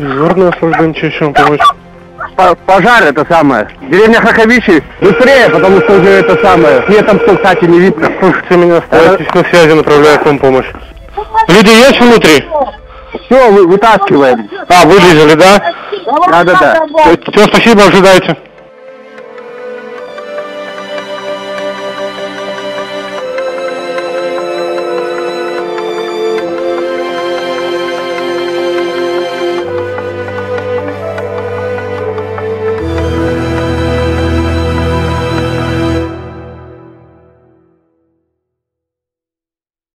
Дежурная служба, ничего, чем помочь? Пожар это самое. Деревня Хаховичи. Быстрее, потому что уже это самое. Мне там кто, кстати, не видно. Слушайте меня, оставайтесь на связи, направляю к вам помощь. Люди есть внутри? Все, вы, вытаскиваем. А, вылезли, да? Да-да-да. Все, спасибо, ожидайте.